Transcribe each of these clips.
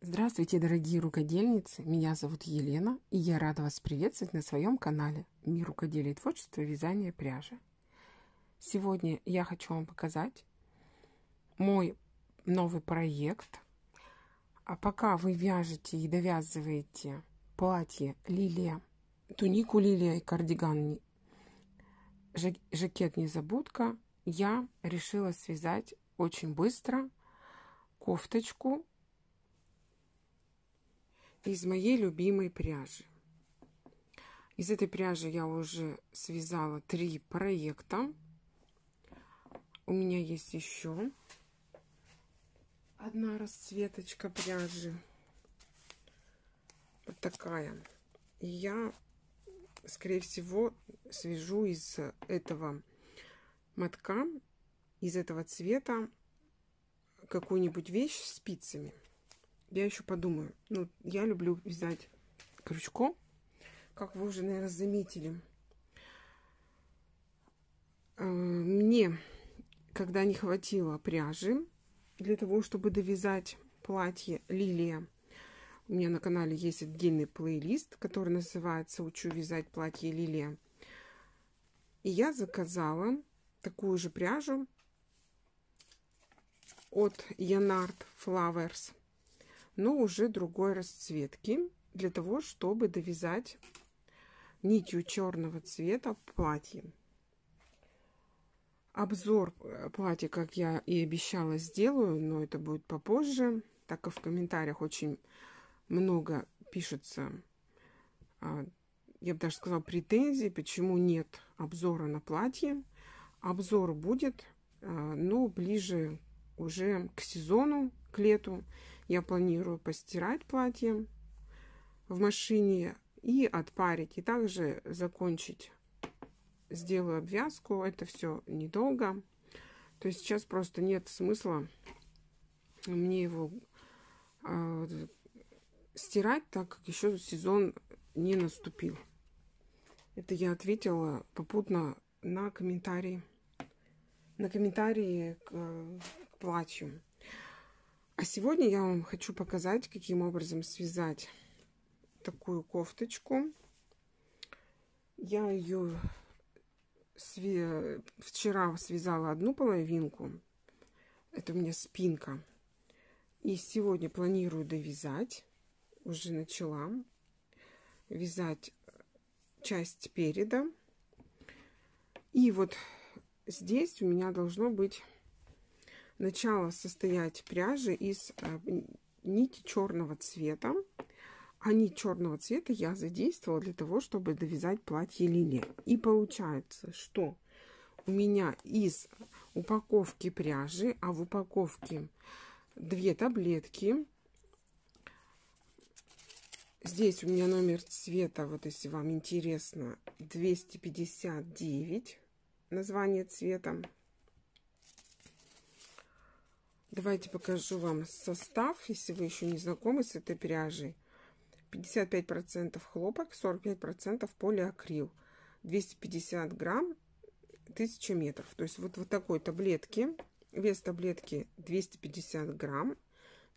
Здравствуйте, дорогие рукодельницы! Меня зовут Елена, и я рада вас приветствовать на своем канале «Мир рукоделия и творчества. Вязание пряжи». Сегодня я хочу вам показать мой новый проект. А пока вы вяжете и довязываете платье Лилия, тунику Лилия и кардиган жакет Незабудка, я решила связать очень быстро кофточку из моей любимой пряжи. Из этой пряжи я уже связала три проекта. У меня есть еще одна расцветочка пряжи. Вот такая. И я, скорее всего, свяжу из этого мотка, из этого цвета какую-нибудь вещь спицами я еще подумаю. Ну, я люблю вязать крючком, как вы уже, наверное, заметили. А, мне, когда не хватило пряжи для того, чтобы довязать платье Лилия, у меня на канале есть отдельный плейлист, который называется «Учу вязать платье Лилия». И я заказала такую же пряжу от Янард Flowers но уже другой расцветки, для того, чтобы довязать нитью черного цвета платье. Обзор э, платья, как я и обещала, сделаю, но это будет попозже, так как в комментариях очень много пишется, а, я бы даже сказала, претензий, почему нет обзора на платье. Обзор будет, а, но ближе уже к сезону, к лету. Я планирую постирать платье в машине и отпарить. И также закончить. Сделаю обвязку. Это все недолго. То есть сейчас просто нет смысла мне его э, стирать, так как еще сезон не наступил. Это я ответила попутно на комментарии. На комментарии к, к платью. А сегодня я вам хочу показать, каким образом связать такую кофточку. Я ее све... вчера связала одну половинку. Это у меня спинка. И сегодня планирую довязать. Уже начала вязать часть переда. И вот здесь у меня должно быть начало состоять пряжи из э, нити черного цвета. А нить черного цвета я задействовала для того, чтобы довязать платье Лили. И получается, что у меня из упаковки пряжи, а в упаковке две таблетки. Здесь у меня номер цвета, вот если вам интересно, 259 название цвета. Давайте покажу вам состав, если вы еще не знакомы с этой пряжей. 55% хлопок, 45% полиакрил. 250 грамм, 1000 метров. То есть вот в такой таблетке, вес таблетки 250 грамм.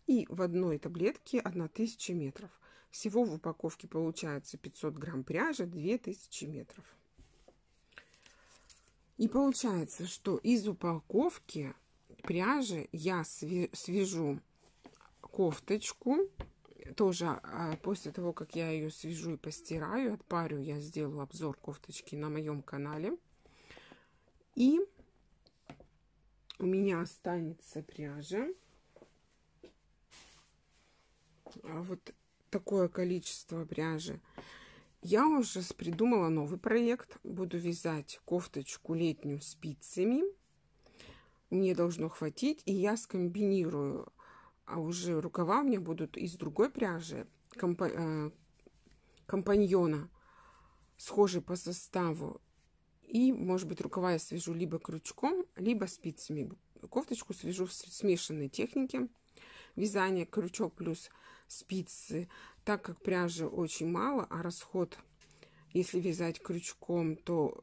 И в одной таблетке 1000 метров. Всего в упаковке получается 500 грамм пряжи, 2000 метров. И получается, что из упаковки пряжи я свяжу кофточку. Тоже а, после того, как я ее свяжу и постираю, отпарю, я сделаю обзор кофточки на моем канале. И у меня останется пряжа. А, вот такое количество пряжи. Я уже придумала новый проект. Буду вязать кофточку летнюю спицами мне должно хватить, и я скомбинирую. А уже рукава у меня будут из другой пряжи, компа э, компаньона, схожий по составу. И, может быть, рукава я свяжу либо крючком, либо спицами. Кофточку свяжу в смешанной технике вязания, крючок плюс спицы. Так как пряжи очень мало, а расход, если вязать крючком, то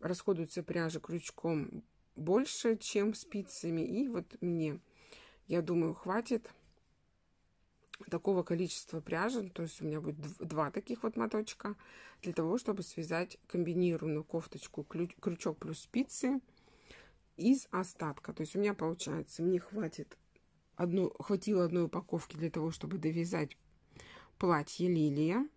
расходуется пряжа крючком больше, чем спицами. И вот мне, я думаю, хватит такого количества пряжи, то есть у меня будет два таких вот моточка, для того, чтобы связать комбинированную кофточку крючок плюс спицы из остатка. То есть у меня получается, мне хватит одну, хватило одной упаковки для того, чтобы довязать платье лилия,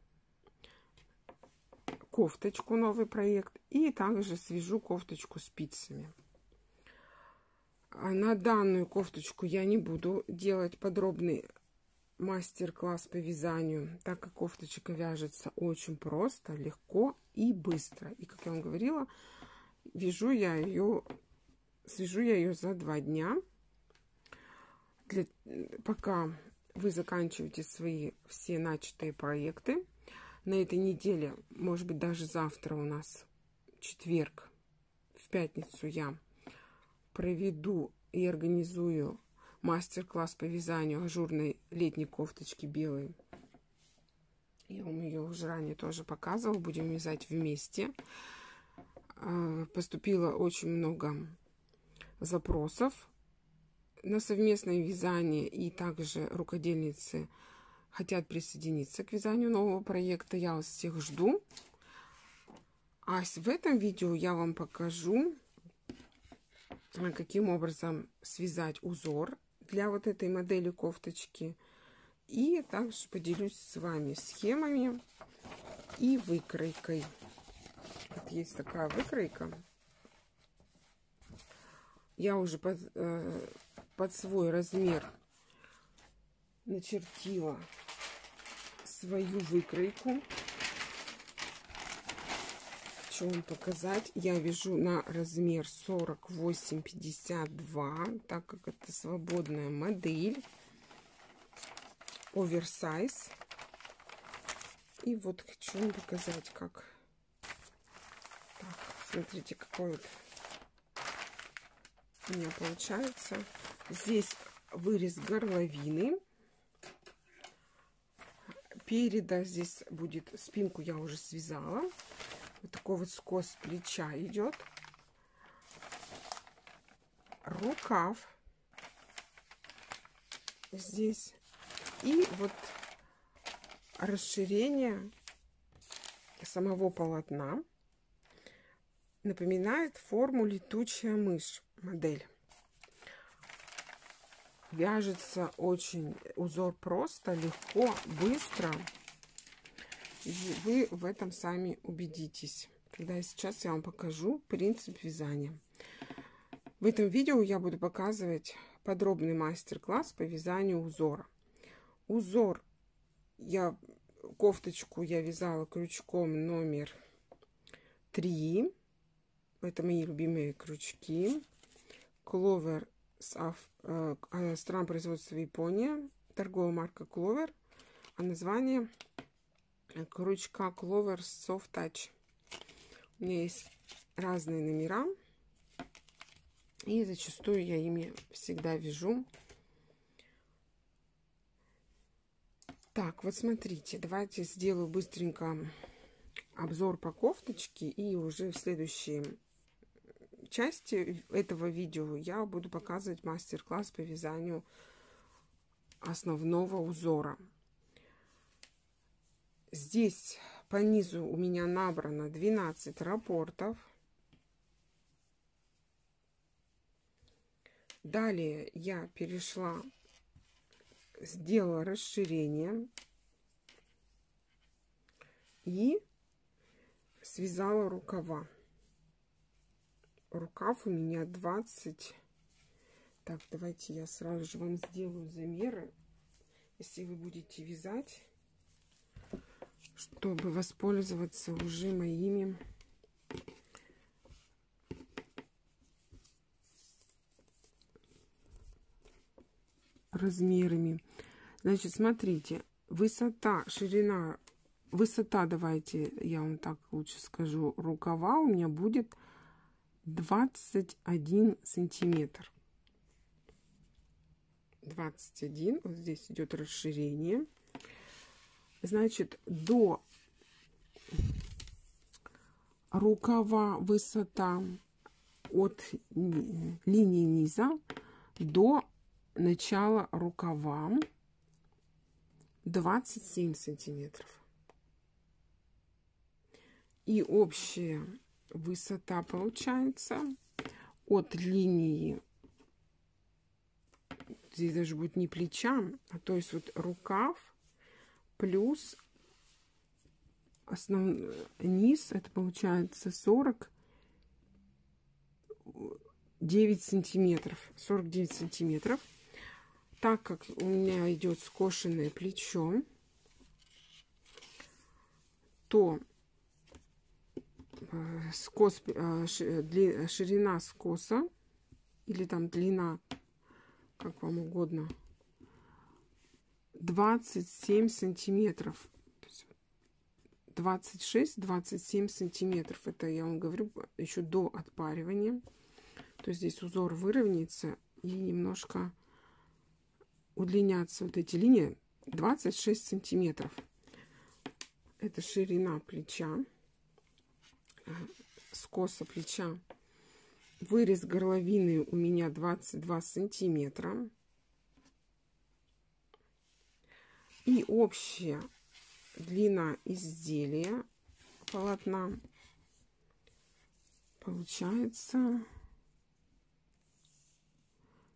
кофточку, новый проект, и также свяжу кофточку спицами. А на данную кофточку я не буду делать подробный мастер-класс по вязанию, так как кофточка вяжется очень просто, легко и быстро. И, как я вам говорила, вяжу я ее, свяжу я ее за два дня. Для, пока вы заканчиваете свои все начатые проекты, на этой неделе, может быть, даже завтра у нас четверг, в пятницу я проведу и организую мастер-класс по вязанию ажурной летней кофточки белой. Я вам ее уже ранее тоже показывала. Будем вязать вместе. А, поступило очень много запросов на совместное вязание. И также рукодельницы хотят присоединиться к вязанию нового проекта. Я вас всех жду. А в этом видео я вам покажу, каким образом связать узор для вот этой модели кофточки. И также поделюсь с вами схемами и выкройкой. Вот есть такая выкройка. Я уже под, э, под свой размер начертила свою выкройку. Хочу вам показать. Я вяжу на размер 48-52, так как это свободная модель. Оверсайз. И вот хочу вам показать, как... Так, смотрите, какой вот у меня получается. Здесь вырез горловины переда здесь будет спинку я уже связала. Вот такой вот скос плеча идет. Рукав здесь. И вот расширение самого полотна напоминает форму летучая мышь модель. Вяжется очень узор просто, легко, быстро. И вы в этом сами убедитесь. Когда сейчас я вам покажу принцип вязания. В этом видео я буду показывать подробный мастер-класс по вязанию узора. Узор я кофточку я вязала крючком номер 3. Это мои любимые крючки. Кловер с э, а, стран производства Япония, торговая марка Clover, а название крючка Clover Soft Touch. У меня есть разные номера, и зачастую я ими всегда вяжу. Так, вот смотрите, давайте сделаю быстренько обзор по кофточке и уже в следующем части этого видео я буду показывать мастер-класс по вязанию основного узора. Здесь по низу у меня набрано 12 рапортов. Далее я перешла, сделала расширение и связала рукава рукав у меня 20. Так, давайте я сразу же вам сделаю замеры, если вы будете вязать, чтобы воспользоваться уже моими размерами. Значит, смотрите, высота, ширина, высота, давайте я вам так лучше скажу, рукава у меня будет 21 сантиметр. 21. Вот здесь идет расширение. Значит, до рукава высота от линии низа до начала рукава 27 сантиметров. И общая высота получается от линии, здесь даже будет не плеча, а то есть вот рукав плюс основ... низ, это получается 40 9 сантиметров 49 сантиметров. Так как у меня идет скошенное плечо то э, скос, э, ширина скоса или там длина, как вам угодно, 27 сантиметров. 26-27 сантиметров. Это я вам говорю еще до отпаривания. То есть здесь узор выровняется и немножко удлинятся вот эти линии 26 сантиметров. Это ширина плеча, скоса плеча. Вырез горловины у меня 22 сантиметра. И общая длина изделия полотна получается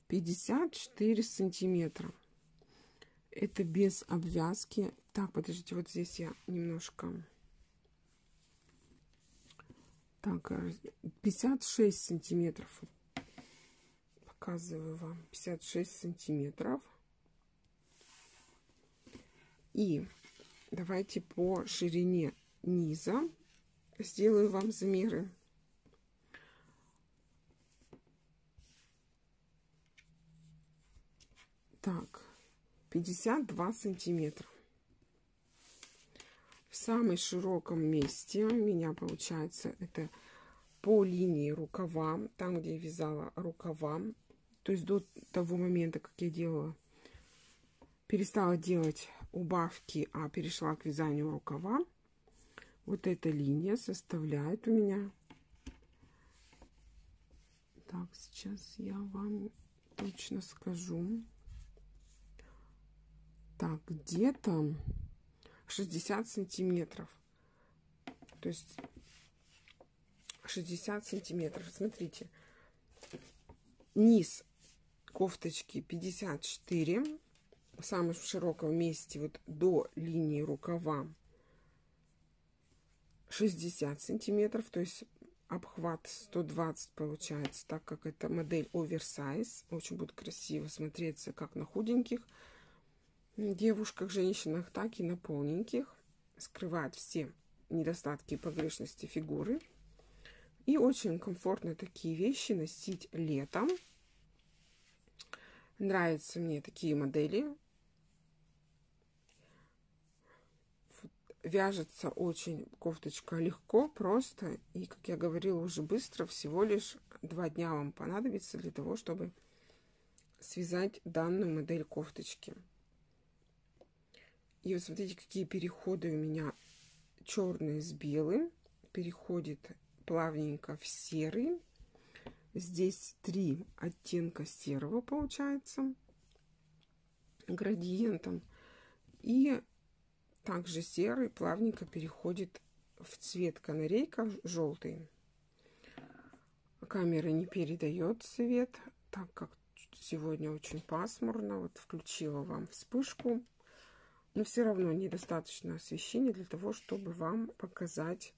54 сантиметра. Это без обвязки. Так, подождите, вот здесь я немножко... Так, 56 сантиметров. Показываю вам. 56 сантиметров. И давайте по ширине низа сделаю вам замеры. Так, 52 сантиметра. В самом широком месте у меня получается это по линии рукава, там, где я вязала рукава, то есть до того момента, как я делала, перестала делать убавки, а перешла к вязанию рукава, вот эта линия составляет у меня, так, сейчас я вам точно скажу, так, где-то 60 сантиметров. То есть 60 сантиметров. Смотрите, низ кофточки 54 в самом широком месте вот до линии рукава 60 сантиметров то есть обхват 120 получается так как это модель оверсайз очень будет красиво смотреться как на худеньких девушках, женщинах, так и на полненьких. Скрывает все недостатки и погрешности фигуры. И очень комфортно такие вещи носить летом. Нравятся мне такие модели. Вяжется очень кофточка легко, просто. И, как я говорила, уже быстро. Всего лишь два дня вам понадобится для того, чтобы связать данную модель кофточки. И вот смотрите, какие переходы у меня черный с белым. Переходит плавненько в серый. Здесь три оттенка серого получается градиентом. И также серый плавненько переходит в цвет канарейка желтый. Камера не передает цвет, так как сегодня очень пасмурно. Вот включила вам вспышку но все равно недостаточно освещения для того, чтобы вам показать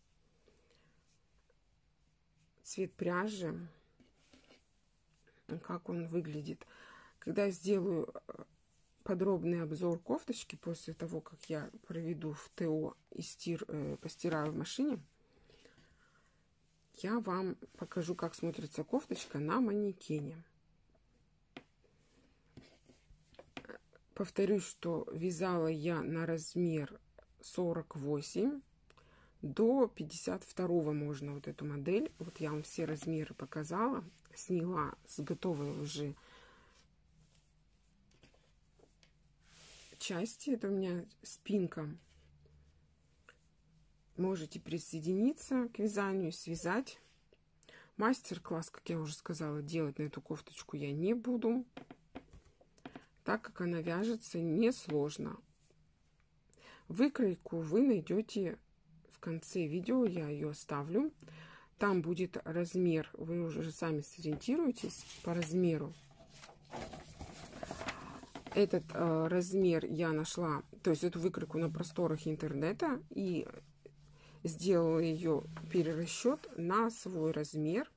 цвет пряжи, как он выглядит. Когда сделаю э, подробный обзор кофточки после того, как я проведу в ТО и стир, э, постираю в машине, я вам покажу, как смотрится кофточка на манекене. Повторюсь, что вязала я на размер 48 до 52 можно вот эту модель. Вот я вам все размеры показала. Сняла с готовой уже части. Это у меня спинка. Можете присоединиться к вязанию, связать. Мастер-класс, как я уже сказала, делать на эту кофточку я не буду так как она вяжется несложно. Выкройку вы найдете в конце видео, я ее оставлю. Там будет размер, вы уже сами сориентируетесь по размеру. Этот э, размер я нашла, то есть эту выкройку на просторах интернета и сделала ее перерасчет на свой размер.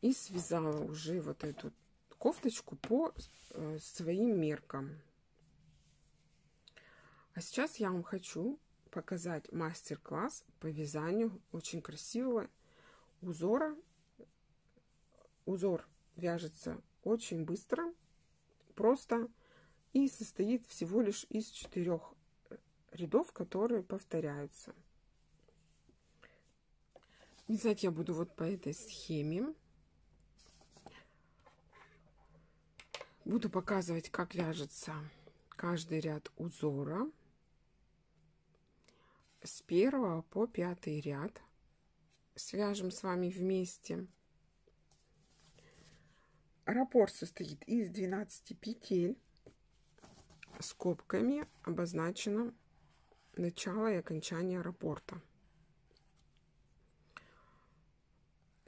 И связала уже вот эту кофточку по э, своим меркам. А сейчас я вам хочу показать мастер-класс по вязанию очень красивого узора. Узор вяжется очень быстро, просто и состоит всего лишь из четырех рядов, которые повторяются. Вязать я буду вот по этой схеме. Буду показывать, как вяжется каждый ряд узора с первого по пятый ряд. Свяжем с вами вместе. Раппорт состоит из 12 петель. Скобками обозначено начало и окончание раппорта.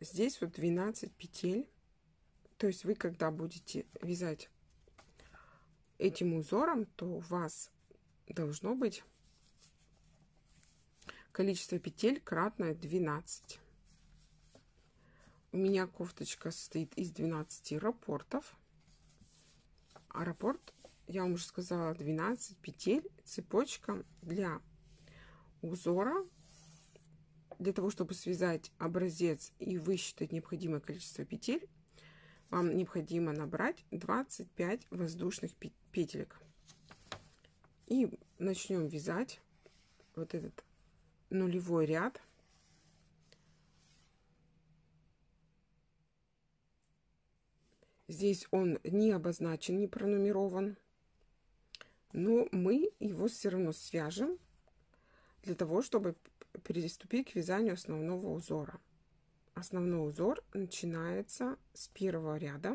Здесь вот 12 петель то есть вы, когда будете вязать этим узором, то у вас должно быть количество петель кратное 12. У меня кофточка состоит из 12 рапортов. А рапорт, я вам уже сказала, 12 петель, цепочка для узора. Для того, чтобы связать образец и высчитать необходимое количество петель, вам необходимо набрать 25 воздушных петелек. И начнем вязать вот этот нулевой ряд. Здесь он не обозначен, не пронумерован. Но мы его все равно свяжем для того, чтобы приступить к вязанию основного узора основной узор начинается с первого ряда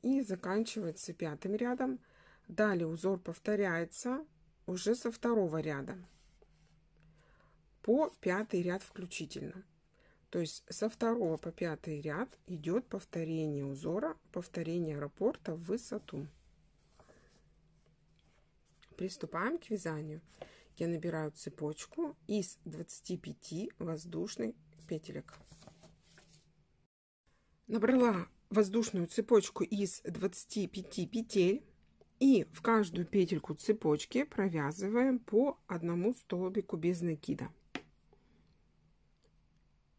и заканчивается пятым рядом. Далее узор повторяется уже со второго ряда по пятый ряд включительно. То есть со второго по пятый ряд идет повторение узора, повторение раппорта в высоту. Приступаем к вязанию. Я набираю цепочку из 25 воздушной петелек. Набрала воздушную цепочку из 25 петель и в каждую петельку цепочки провязываем по одному столбику без накида.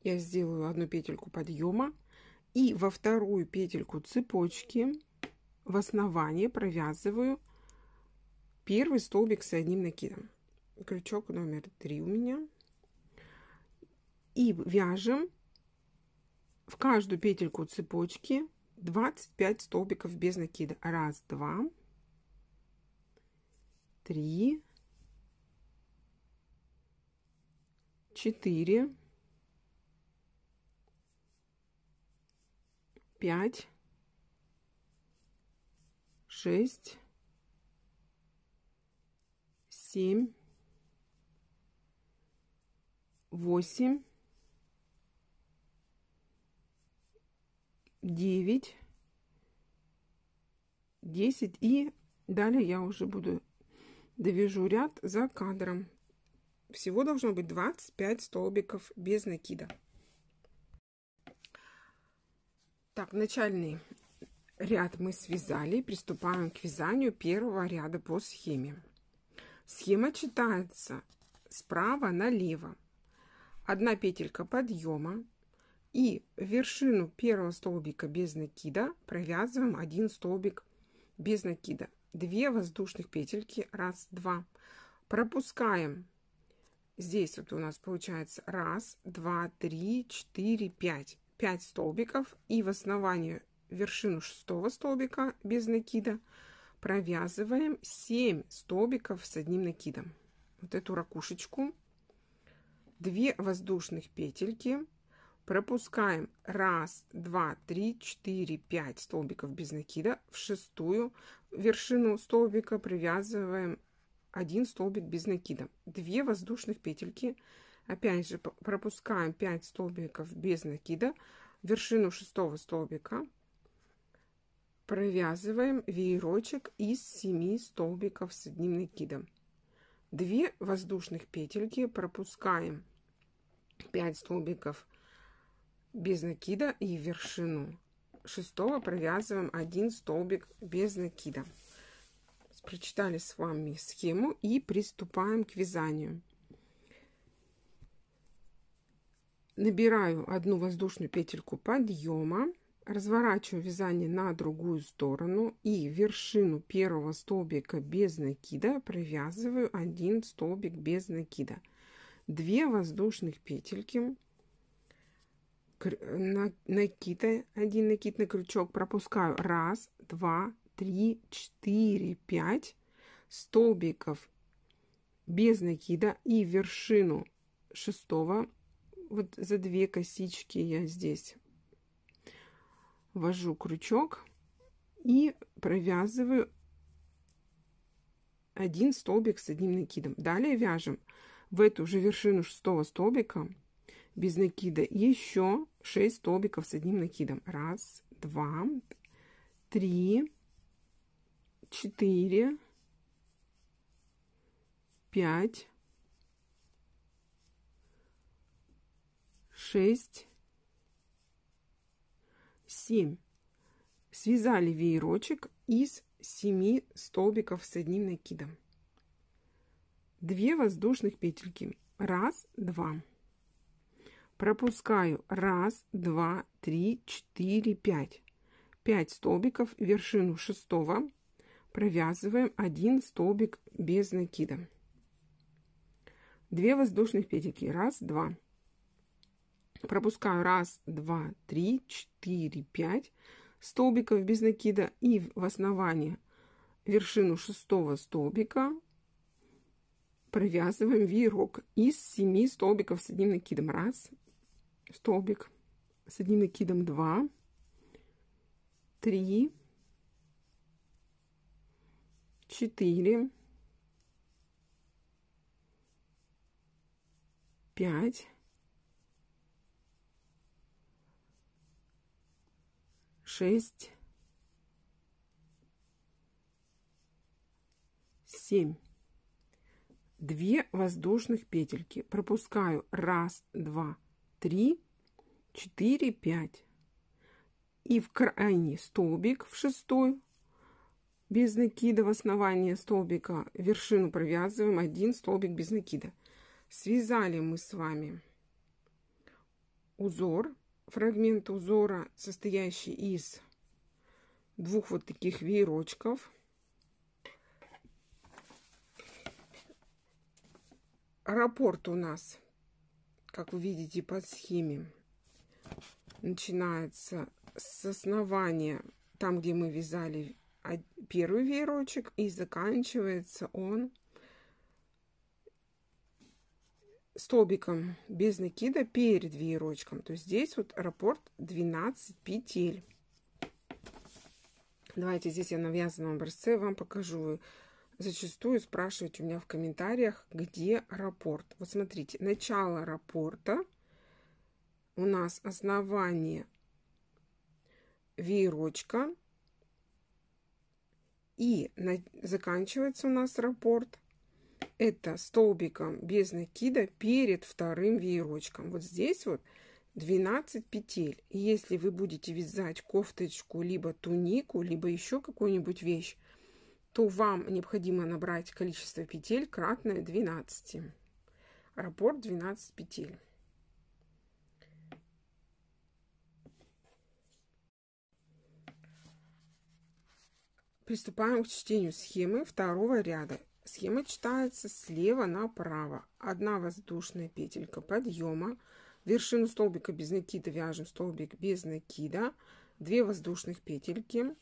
Я сделаю одну петельку подъема и во вторую петельку цепочки в основании провязываю первый столбик с одним накидом. Крючок номер три у меня и вяжем в каждую петельку цепочки 25 столбиков без накида. Раз, два, три, четыре, пять, шесть, семь, восемь, 9, 10 и далее я уже буду довяжу ряд за кадром. Всего должно быть 25 столбиков без накида. Так, начальный ряд мы связали. Приступаем к вязанию первого ряда по схеме. Схема читается справа налево. Одна петелька подъема, и вершину первого столбика без накида провязываем один столбик без накида. Две воздушных петельки, раз, два. Пропускаем. Здесь вот у нас получается раз, два, три, четыре, пять. Пять столбиков. И в основании вершину шестого столбика без накида провязываем 7 столбиков с одним накидом. Вот эту ракушечку. Две воздушных петельки пропускаем раз, два, три, четыре, пять столбиков без накида в шестую вершину столбика привязываем один столбик без накида. Две воздушных петельки. Опять же пропускаем 5 столбиков без накида. Вершину шестого столбика провязываем веерочек из 7 столбиков с одним накидом. Две воздушных петельки пропускаем 5 столбиков без накида и вершину шестого провязываем один столбик без накида прочитали с вами схему и приступаем к вязанию. Набираю одну воздушную петельку подъема, разворачиваю вязание на другую сторону и вершину первого столбика без накида провязываю один столбик без накида. Две воздушных петельки, накида, один накид на крючок пропускаю раз, два, 3, 4, 5 столбиков без накида и вершину шестого вот за две косички я здесь ввожу крючок и провязываю один столбик с одним накидом. Далее вяжем в эту же вершину шестого столбика без накида еще 6 столбиков с одним накидом. Раз, два, три, четыре, пять, шесть, семь. Связали веерочек из семи столбиков с одним накидом. Две воздушных петельки. Раз, два. Пропускаю. Раз, два, три, четыре, пять. Пять столбиков, вершину шестого провязываем один столбик без накида. Две воздушных петельки. Раз, два. Пропускаю раз, два, три, четыре, пять столбиков без накида. И в основании вершину шестого столбика провязываем веерок из семи столбиков с одним накидом. Раз, столбик с одним накидом. Два, три, четыре, пять, шесть, семь. Две воздушных петельки. Пропускаю раз, два, три, четыре, пять. И в крайний столбик, в шестой, без накида в основание столбика вершину провязываем один столбик без накида. Связали мы с вами узор, фрагмент узора, состоящий из двух вот таких веерочков. Раппорт у нас, как вы видите по схеме, начинается с основания, там, где мы вязали первый веерочек и заканчивается он столбиком без накида перед веерочком. То есть здесь вот раппорт 12 петель. Давайте здесь я на вязаном образце вам покажу. Зачастую спрашивают у меня в комментариях, где раппорт. Вот смотрите, начало раппорта у нас основание веерочка и на, заканчивается у нас раппорт. Это столбиком без накида перед вторым веерочком. Вот здесь вот 12 петель. И если вы будете вязать кофточку, либо тунику, либо еще какую-нибудь вещь, то вам необходимо набрать количество петель кратное 12. Раппорт 12 петель. Приступаем к чтению схемы второго ряда. Схема читается слева направо. Одна воздушная петелька подъема. Вершину столбика без накида вяжем столбик без накида. Две воздушных петельки.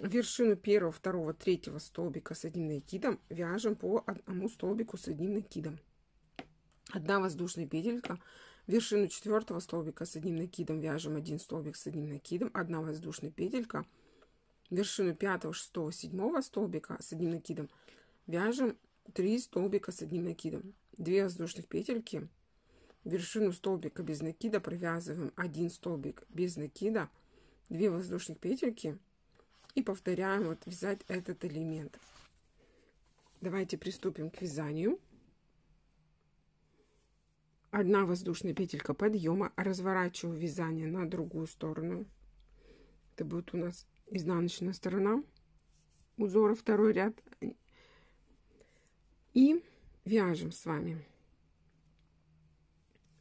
Вершину первого, второго, третьего столбика с одним накидом вяжем по одному столбику с одним накидом. Одна воздушная петелька. вершину четвертого столбика с одним накидом вяжем один столбик с одним накидом, одна воздушная петелька, вершину пятого, шестого, седьмого столбика с одним накидом вяжем 3 столбика с одним накидом, 2 воздушных петельки, вершину столбика без накида провязываем 1 столбик без накида, 2 воздушных петельки и повторяем вот вязать этот элемент. Давайте приступим к вязанию. Одна воздушная петелька подъема, разворачиваю вязание на другую сторону. Это будет у нас изнаночная сторона узора, второй ряд. И вяжем с вами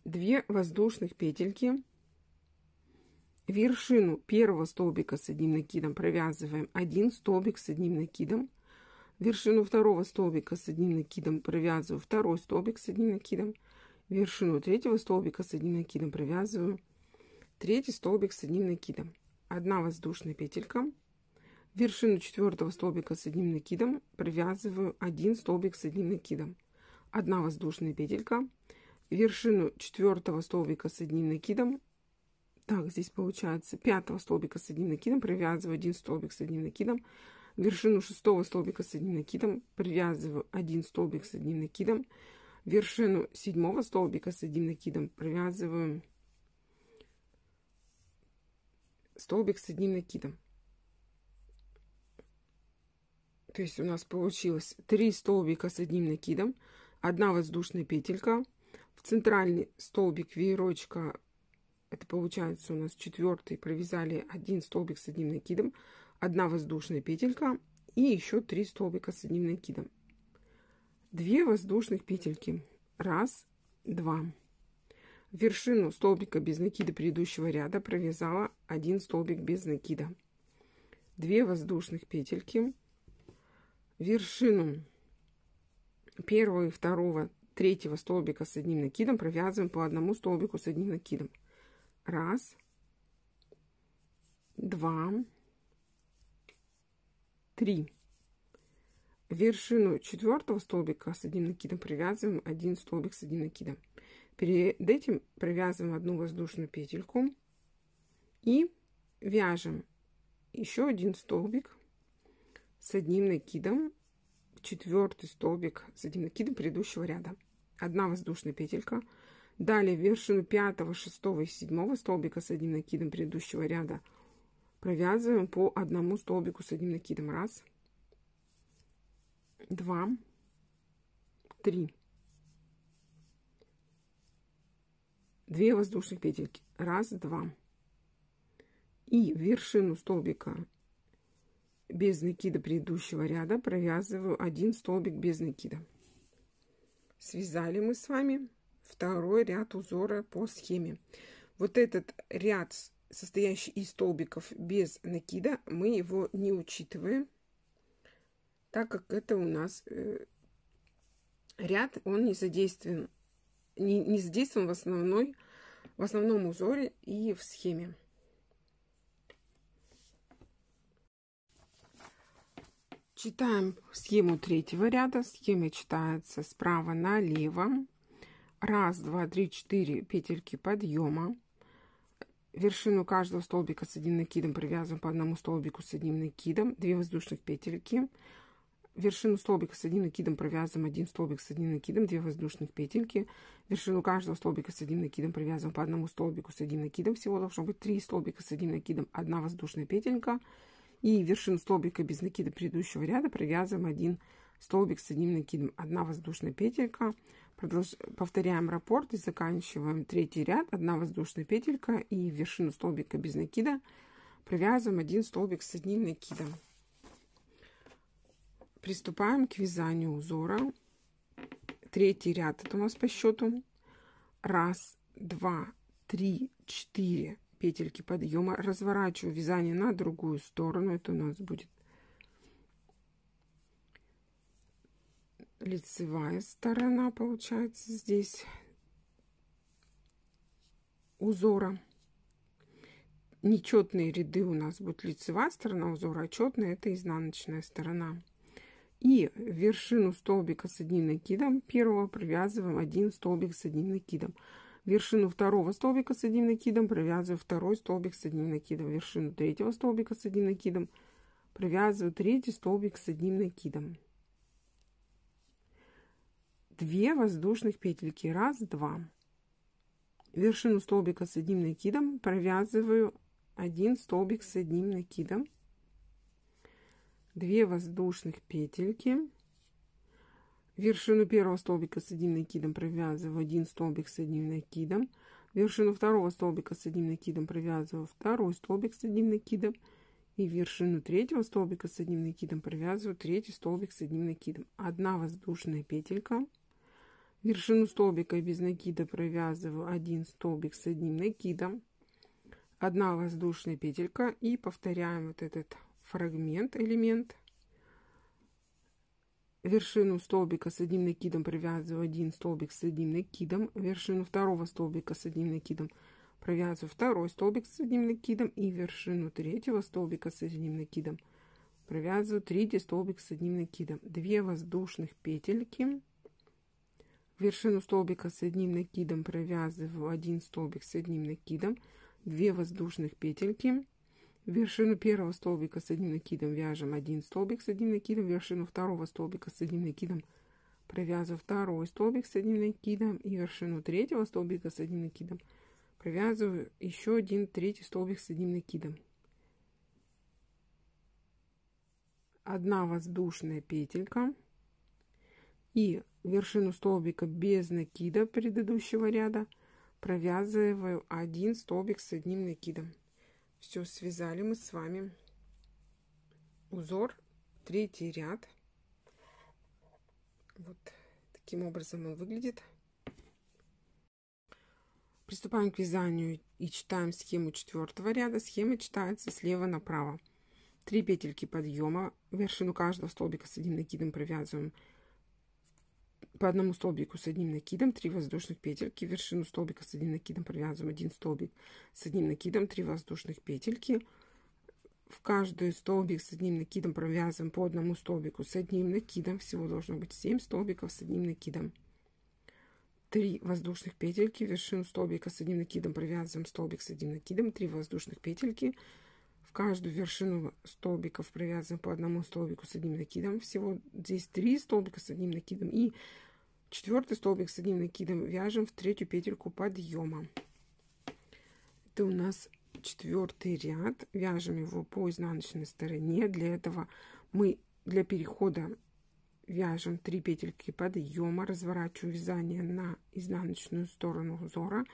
2 воздушных петельки. Вершину первого столбика с одним накидом провязываем один столбик с одним накидом. Вершину второго столбика с одним накидом провязываю второй столбик с одним накидом вершину третьего столбика с одним накидом провязываю третий столбик с одним накидом одна воздушная петелька вершину четвертого столбика с одним накидом провязываю один столбик с одним накидом. Одна воздушная петелька. Вершину четвертого столбика с одним накидом. Так здесь получается пятого столбика с одним накидом провязываю один столбик с одним накидом. Вершину шестого столбика с одним накидом провязываю один столбик с одним накидом. Вершину седьмого столбика с одним накидом провязываем столбик с одним накидом. То есть у нас получилось 3 столбика с одним накидом, одна воздушная петелька, в центральный столбик веерочка, это получается у нас четвертый, провязали один столбик с одним накидом, одна воздушная петелька и еще 3 столбика с одним накидом. 2 воздушных петельки. Раз, два. В вершину столбика без накида предыдущего ряда провязала один столбик без накида. 2 воздушных петельки. Вершину первого второго, третьего столбика с одним накидом провязываем по одному столбику с одним накидом. Раз, два, три вершину четвертого столбика с одним накидом привязываем один столбик с одним накидом. Перед этим провязываем одну воздушную петельку и вяжем еще один столбик с одним накидом, четвертый столбик с одним накидом предыдущего ряда. Одна воздушная петелька. Далее вершину пятого, шестого и седьмого столбика с одним накидом предыдущего ряда провязываем по одному столбику с одним накидом. Раз, два, три. Две воздушных петельки. Раз, два. И вершину столбика без накида предыдущего ряда провязываю один столбик без накида. Связали мы с вами второй ряд узора по схеме. Вот этот ряд, состоящий из столбиков без накида, мы его не учитываем так как это у нас э, ряд, он не задействован, не, не задействован в, основной, в основном узоре и в схеме. Читаем схему третьего ряда. Схема читается справа налево. Раз, два, три, четыре петельки подъема. Вершину каждого столбика с одним накидом привязываем по одному столбику с одним накидом. Две воздушных петельки вершину столбика с одним накидом провязываем один столбик с одним накидом, две воздушных петельки. Вершину каждого столбика с одним накидом провязываем по одному столбику с одним накидом. Всего должно быть три столбика с одним накидом, одна воздушная петелька. И вершину столбика без накида предыдущего ряда провязываем один столбик с одним накидом, одна воздушная петелька. Продолж... Повторяем раппорт и заканчиваем третий ряд, одна воздушная петелька и вершину столбика без накида провязываем один столбик с одним накидом. Приступаем к вязанию узора. Третий ряд это у нас по счету. Раз, два, три, четыре петельки подъема. Разворачиваю вязание на другую сторону. Это у нас будет лицевая сторона, получается, здесь узора. Нечетные ряды у нас будут лицевая сторона узора, а четная это изнаночная сторона. И вершину столбика с одним накидом первого провязываем один столбик с одним накидом. Вершину второго столбика с одним накидом провязываю второй столбик с одним накидом, вершину третьего столбика с одним накидом, провязываю третий столбик с одним накидом. Две воздушных петельки, раз, два. Вершину столбика с одним накидом провязываю один столбик с одним накидом, две воздушных петельки, вершину первого столбика с одним накидом провязываю один столбик с одним накидом, вершину второго столбика с одним накидом провязываю второй столбик с одним накидом и вершину третьего столбика с одним накидом провязываю третий столбик с одним накидом. Одна воздушная петелька, вершину столбика без накида провязываю один столбик с одним накидом, одна воздушная петелька. И повторяем вот этот фрагмент, элемент вершину столбика с одним накидом провязываю один столбик с одним накидом, вершину второго столбика с одним накидом провязываю второй столбик с одним накидом и вершину третьего столбика с одним накидом провязываю третий столбик с одним накидом. Две воздушных петельки. Вершину столбика с одним накидом провязываю один столбик с одним накидом, две воздушных петельки вершину первого столбика с одним накидом вяжем один столбик с одним накидом, вершину второго столбика с одним накидом провязываю второй столбик с одним накидом и вершину третьего столбика с одним накидом провязываю еще один третий столбик с одним накидом. Одна воздушная петелька и вершину столбика без накида предыдущего ряда провязываю один столбик с одним накидом. Все, связали мы с вами узор, третий ряд. Вот таким образом он выглядит. Приступаем к вязанию и читаем схему четвертого ряда. Схема читается слева направо. Три петельки подъема, вершину каждого столбика с одним накидом провязываем по одному столбику с одним накидом, 3 воздушных петельки, вершину столбика с одним накидом провязываем один столбик с одним накидом, 3 воздушных петельки, в каждый столбик с одним накидом провязываем по одному столбику с одним накидом, всего должно быть 7 столбиков с одним накидом. 3 воздушных петельки, вершину столбика с одним накидом провязываем столбик с одним накидом, 3 воздушных петельки, в каждую вершину столбиков провязываем по одному столбику с одним накидом, всего здесь 3 столбика с одним накидом и Четвертый столбик с одним накидом вяжем в третью петельку подъема. Это у нас четвертый ряд. Вяжем его по изнаночной стороне. Для этого мы для перехода вяжем 3 петельки подъема, разворачиваю вязание на изнаночную сторону узора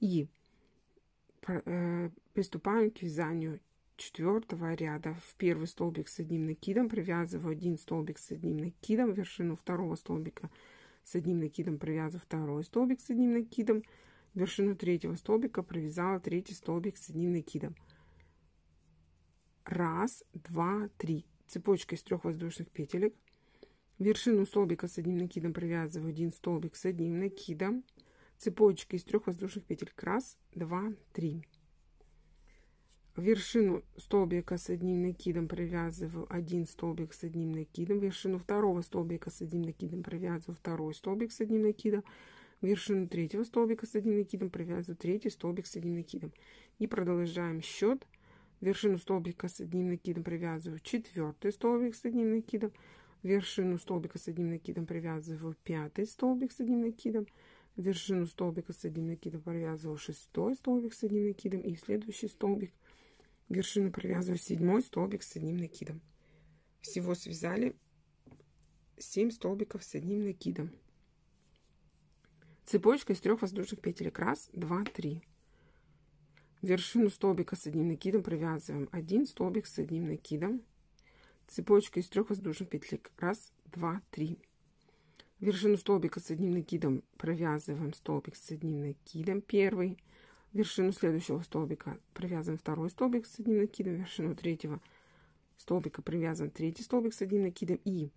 и э, приступаем к вязанию четвертого ряда. В первый столбик с одним накидом провязываю один столбик с одним накидом, вершину второго столбика с одним накидом провязываю второй столбик с одним накидом, вершину третьего столбика провязала третий столбик с одним накидом. Раз, два, три. Цепочка из трех воздушных петелек. Вершину столбика с одним накидом провязываю один столбик с одним накидом. Цепочка из трех воздушных петелек. Раз, два, три вершину столбика с одним накидом провязываю один столбик с одним накидом, вершину второго столбика с одним накидом провязываю второй столбик с одним накидом, вершину третьего столбика с одним накидом провязываю третий столбик с одним накидом. И продолжаем счет. Вершину столбика с одним накидом провязываю четвертый столбик с одним накидом, вершину столбика с одним накидом провязываю пятый столбик с одним накидом, вершину столбика с одним накидом провязываю шестой столбик с одним накидом и следующий столбик – вершину провязываю седьмой столбик с одним накидом. Всего связали 7 столбиков с одним накидом. Цепочка из трех воздушных петелек. Раз, два, три. Вершину столбика с одним накидом провязываем один столбик с одним накидом. Цепочка из трех воздушных петелек. Раз, два, три. Вершину столбика с одним накидом провязываем столбик с одним накидом. Первый вершину следующего столбика провязываем второй столбик с одним накидом, вершину третьего столбика привязан третий столбик с одним накидом и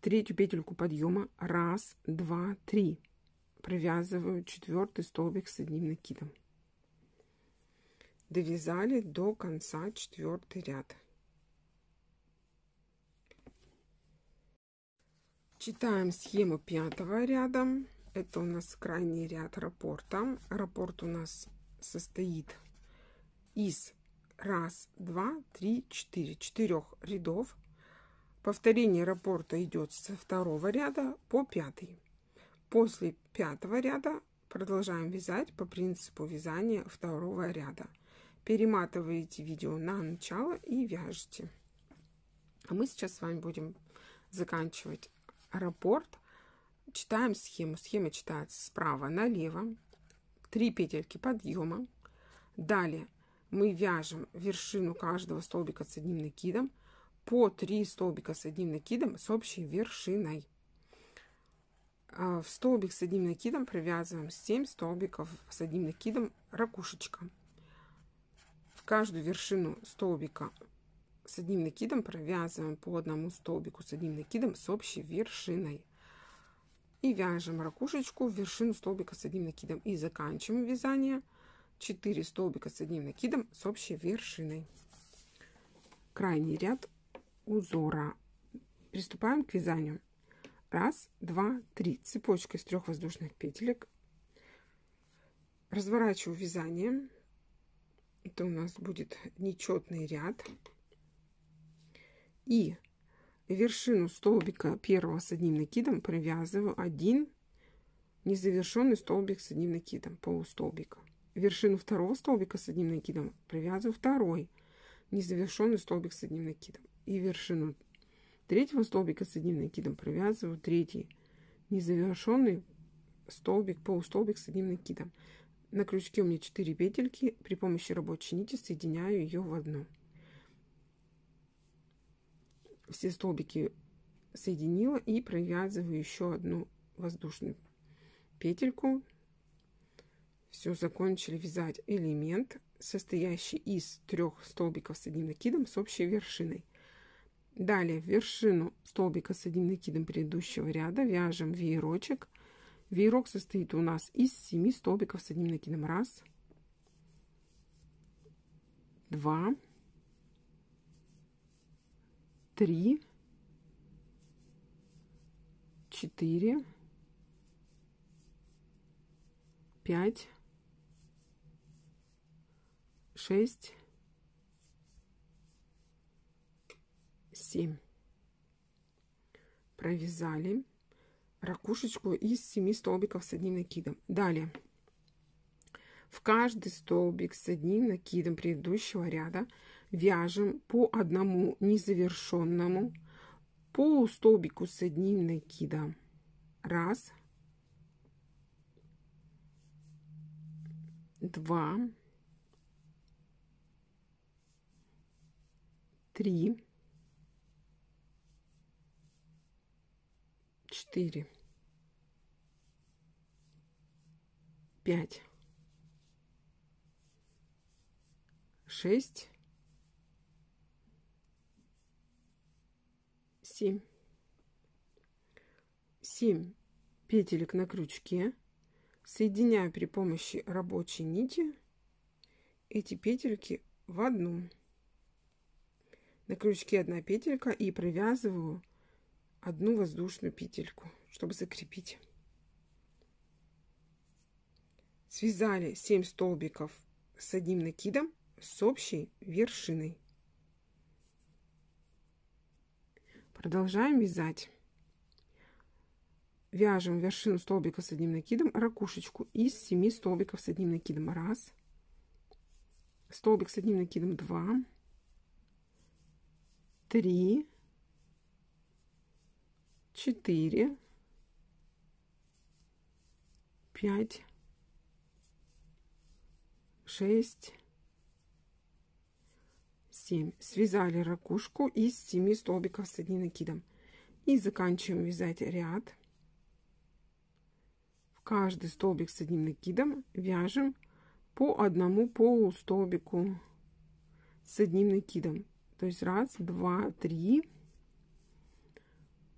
третью петельку подъема раз, два, три. Провязываю четвертый столбик с одним накидом. Довязали до конца четвертый ряд. Читаем схему пятого ряда. Это у нас крайний ряд раппорта. Раппорт у нас состоит из раз, два, три, четыре, четырех рядов. Повторение раппорта идет со второго ряда по пятый. После пятого ряда продолжаем вязать по принципу вязания второго ряда. Перематываете видео на начало и вяжете. А мы сейчас с вами будем заканчивать раппорт. Читаем схему. Схема читается справа налево. Три петельки подъема. Далее мы вяжем вершину каждого столбика с одним накидом по 3 столбика с одним накидом с общей вершиной. А, в столбик с одним накидом провязываем 7 столбиков с одним накидом ракушечка. В каждую вершину столбика с одним накидом провязываем по одному столбику с одним накидом с общей вершиной. И вяжем ракушечку в вершину столбика с одним накидом. И заканчиваем вязание 4 столбика с одним накидом с общей вершиной. Крайний ряд узора. Приступаем к вязанию. Раз, два, три. Цепочка из трех воздушных петелек. Разворачиваю вязание. Это у нас будет нечетный ряд. И вершину столбика первого с одним накидом провязываю один незавершенный столбик с одним накидом, полустолбика. Вершину второго столбика с одним накидом провязываю второй незавершенный столбик с одним накидом. И вершину третьего столбика с одним накидом провязываю третий незавершенный столбик, полустолбик с одним накидом. На крючке у меня 4 петельки. При помощи рабочей нити соединяю ее в одну. Все столбики соединила и провязываю еще одну воздушную петельку. Все, закончили вязать элемент, состоящий из трех столбиков с одним накидом с общей вершиной. Далее в вершину столбика с одним накидом предыдущего ряда вяжем веерочек. Веерок состоит у нас из 7 столбиков с одним накидом. Раз, два, три, четыре, пять, шесть, 7 провязали ракушечку из 7 столбиков с одним накидом. Далее. В каждый столбик с одним накидом предыдущего ряда вяжем по одному незавершенному по столбику с одним накидом. Раз. Два. Три. Четыре, пять, шесть, семь. Семь петелек на крючке. Соединяю при помощи рабочей нити эти петельки в одну. На крючке одна петелька и провязываю одну воздушную петельку, чтобы закрепить. Связали 7 столбиков с одним накидом с общей вершиной. Продолжаем вязать. Вяжем вершину столбика с одним накидом ракушечку из 7 столбиков с одним накидом. Раз. Столбик с одним накидом. Два. Три четыре, пять, шесть, семь. Связали ракушку из семи столбиков с одним накидом. И заканчиваем вязать ряд. В каждый столбик с одним накидом вяжем по одному полустолбику с одним накидом. То есть раз, два, три,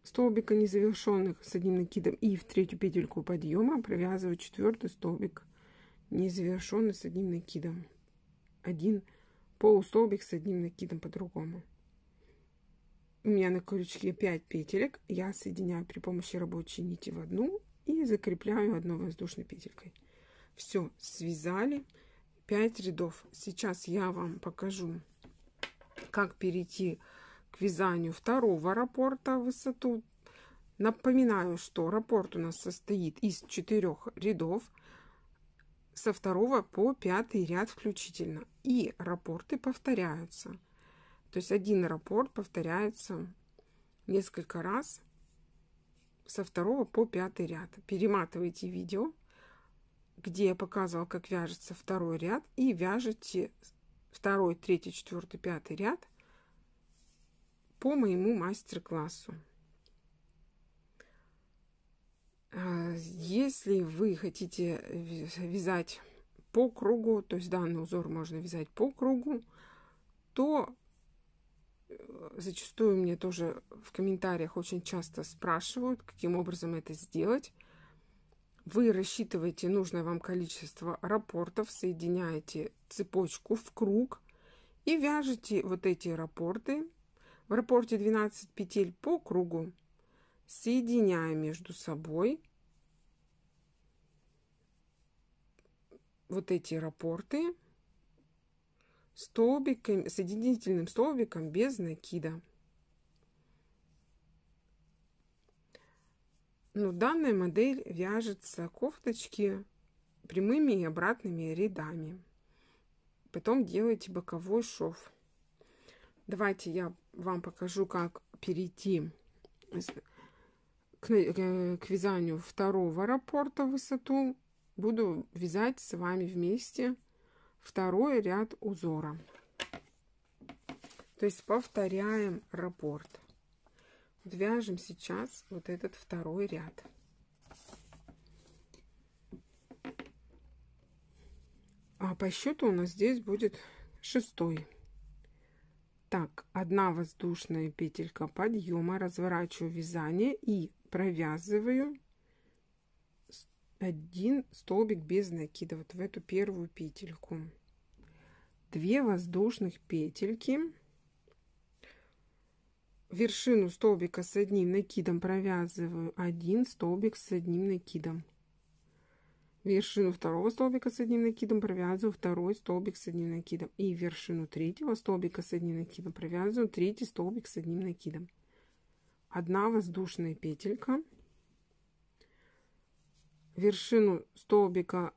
столбика незавершенных с одним накидом и в третью петельку подъема провязываю четвертый столбик незавершенный с одним накидом один полустолбик с одним накидом по-другому у меня на крючке 5 петелек я соединяю при помощи рабочей нити в одну и закрепляю одной воздушной петелькой. Все, связали 5 рядов. Сейчас я вам покажу, как перейти к вязанию второго раппорта в высоту. Напоминаю, что раппорт у нас состоит из четырех рядов со второго по пятый ряд включительно. И раппорты повторяются. То есть один раппорт повторяется несколько раз со второго по пятый ряд. Перематывайте видео, где я показывала, как вяжется второй ряд, и вяжете второй, третий, четвертый, пятый ряд по моему мастер-классу. А, если вы хотите вязать по кругу, то есть данный узор можно вязать по кругу, то зачастую мне тоже в комментариях очень часто спрашивают, каким образом это сделать. Вы рассчитываете нужное вам количество рапортов, соединяете цепочку в круг и вяжете вот эти рапорты. В рапорте 12 петель по кругу, соединяя между собой вот эти рапорты столбиком, соединительным столбиком без накида. Но данная модель вяжется кофточки прямыми и обратными рядами. Потом делаете боковой шов. Давайте я вам покажу, как перейти к, к вязанию второго раппорта в высоту. Буду вязать с вами вместе второй ряд узора. То есть повторяем раппорт. Вяжем сейчас вот этот второй ряд. А по счету у нас здесь будет шестой. Так, одна воздушная петелька подъема, разворачиваю вязание и провязываю один столбик без накида вот в эту первую петельку. Две воздушных петельки. Вершину столбика с одним накидом провязываю один столбик с одним накидом. Вершину второго столбика с одним накидом провязываю второй столбик с одним накидом. И вершину третьего столбика с одним накидом провязываю третий столбик с одним накидом. Одна воздушная петелька. Вершину столбика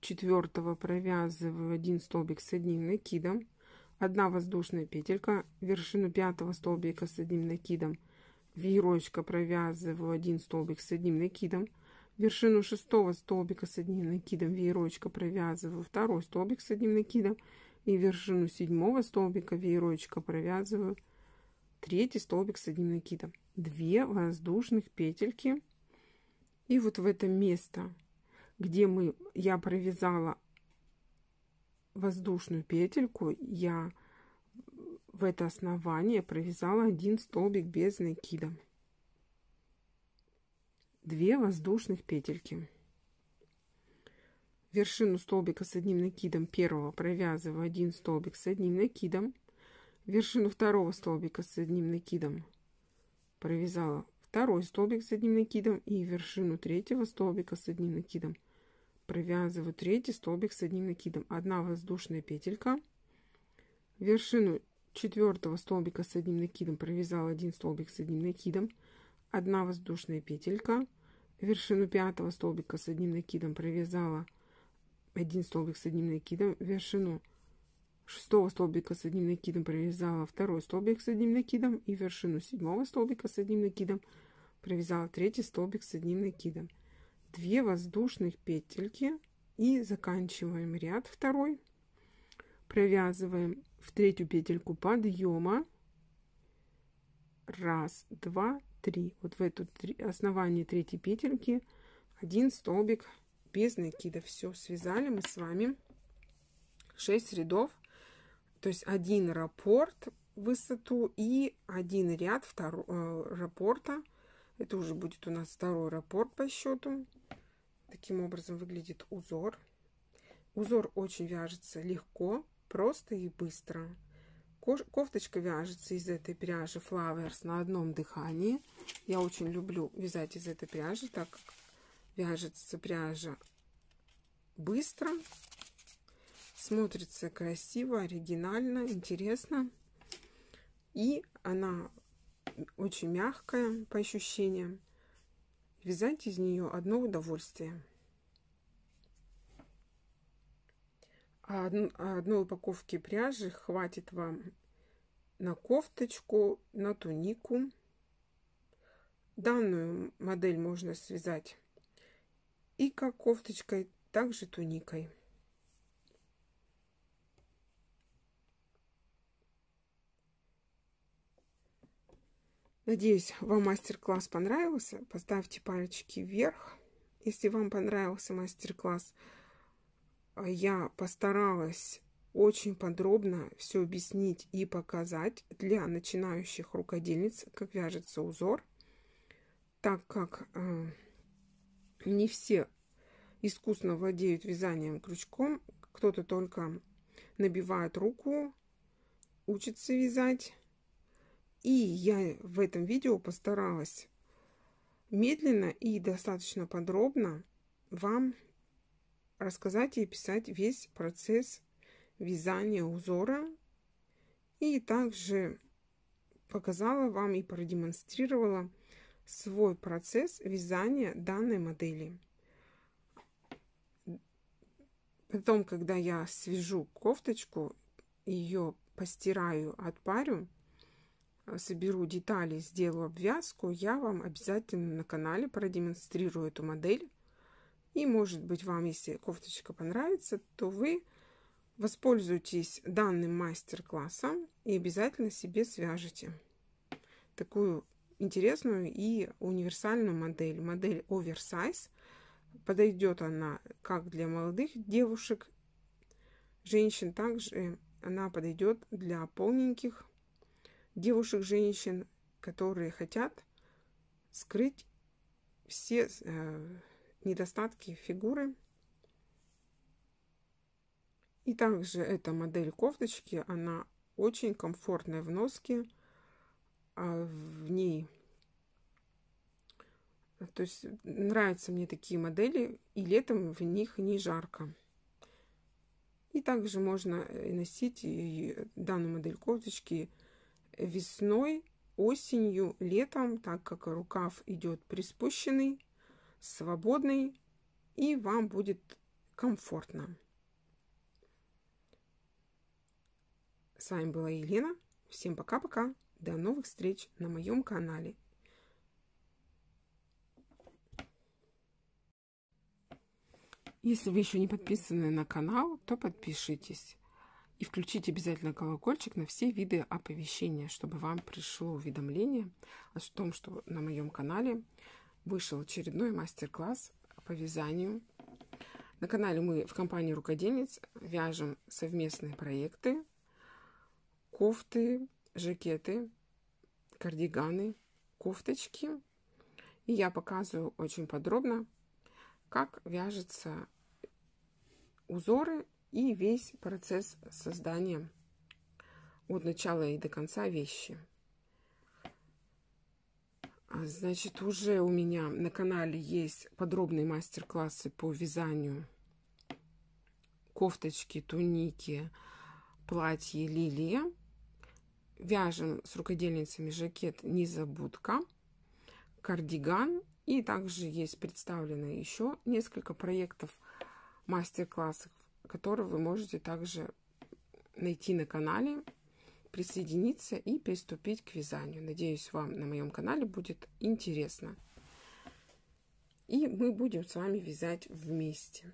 четвертого провязываю один столбик с одним накидом, одна воздушная петелька, вершину пятого столбика с одним накидом, веерочка провязываю один столбик с одним накидом, вершину шестого столбика с одним накидом, веерочка провязываю второй столбик с одним накидом, и вершину седьмого столбика веерочка провязываю третий столбик с одним накидом. Две воздушных петельки и вот в это место, где мы, я провязала воздушную петельку, я в это основание провязала один столбик без накида. Две воздушных петельки. Вершину столбика с одним накидом первого провязываю один столбик с одним накидом. Вершину второго столбика с одним накидом провязала второй столбик с одним накидом и вершину третьего столбика с одним накидом. Провязываю третий столбик с одним накидом. Одна воздушная петелька. Вершину четвертого столбика с одним накидом провязала один столбик с одним накидом. Одна воздушная петелька. Вершину пятого столбика с одним накидом провязала один столбик с одним накидом. Вершину шестого столбика с одним накидом провязала второй столбик с одним накидом и вершину седьмого столбика с одним накидом провязала третий столбик с одним накидом. Две воздушных петельки и заканчиваем ряд второй. Провязываем в третью петельку подъема. Раз, два, три. Вот в эту основание третьей петельки один столбик без накида. Все, связали мы с вами 6 рядов то есть один раппорт высоту и один ряд второго э, раппорта. Это уже будет у нас второй раппорт по счету. Таким образом выглядит узор. Узор очень вяжется легко, просто и быстро. Кофточка вяжется из этой пряжи Flowers на одном дыхании. Я очень люблю вязать из этой пряжи, так как Вяжется пряжа быстро. Смотрится красиво, оригинально, интересно. И она очень мягкая по ощущениям. Вязать из нее одно удовольствие. А одной упаковки пряжи хватит вам на кофточку, на тунику. Данную модель можно связать и как кофточкой, так же туникой. Надеюсь, вам мастер-класс понравился. Поставьте пальчики вверх. Если вам понравился мастер-класс, я постаралась очень подробно все объяснить и показать для начинающих рукодельниц, как вяжется узор, так как э, не все искусно владеют вязанием крючком, кто-то только набивает руку, учится вязать, и я в этом видео постаралась медленно и достаточно подробно вам рассказать и описать весь процесс вязания узора. И также показала вам и продемонстрировала свой процесс вязания данной модели. Потом, когда я свяжу кофточку, ее постираю, отпарю, соберу детали, сделаю обвязку, я вам обязательно на канале продемонстрирую эту модель. И, может быть, вам, если кофточка понравится, то вы воспользуйтесь данным мастер-классом и обязательно себе свяжете такую интересную и универсальную модель. Модель Oversize. Подойдет она как для молодых девушек, женщин, также она подойдет для полненьких девушек, женщин, которые хотят скрыть все э, недостатки фигуры. И также эта модель кофточки, она очень комфортная в носке. А в ней то есть нравятся мне такие модели, и летом в них не жарко. И также можно носить данную модель кофточки весной, осенью, летом, так как рукав идет приспущенный, свободный, и вам будет комфортно. С вами была Елена. Всем пока-пока. До новых встреч на моем канале. Если вы еще не подписаны на канал, то подпишитесь. И включите обязательно колокольчик на все виды оповещения, чтобы вам пришло уведомление о том, что на моем канале вышел очередной мастер-класс по вязанию. На канале мы в компании Рукодельниц вяжем совместные проекты, кофты, жакеты, кардиганы, кофточки. И я показываю очень подробно, как вяжутся узоры и весь процесс создания от начала и до конца вещи. А, значит, уже у меня на канале есть подробные мастер-классы по вязанию кофточки, туники, платья лилия. Вяжем с рукодельницами жакет незабудка, кардиган. И также есть представлено еще несколько проектов мастер-классов которые вы можете также найти на канале, присоединиться и приступить к вязанию. Надеюсь, вам на моем канале будет интересно. И мы будем с вами вязать вместе.